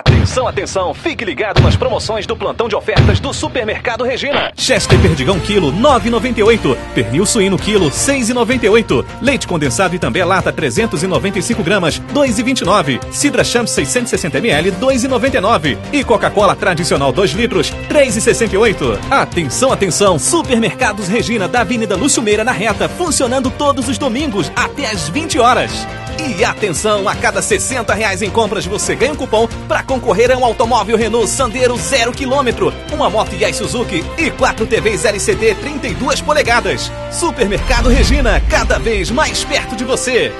Atenção, atenção, fique ligado nas promoções do plantão de ofertas do Supermercado Regina. Chester Perdigão quilo 9,98. Pernil suíno quilo 6,98. Leite condensado e também lata 395 gramas 2,29. Cidra Champs 660 ml 2,99. E Coca-Cola tradicional 2 litros 3,68. Atenção, atenção, Supermercados Regina da Avenida Lúcio Meira na reta, funcionando todos os domingos até às 20 horas. E atenção, a cada 60 reais em compras você ganha um cupom para concorrer a um automóvel Renault Sandero 0 km, uma moto Yai Suzuki e quatro TVs LCD 32 polegadas. Supermercado Regina, cada vez mais perto de você.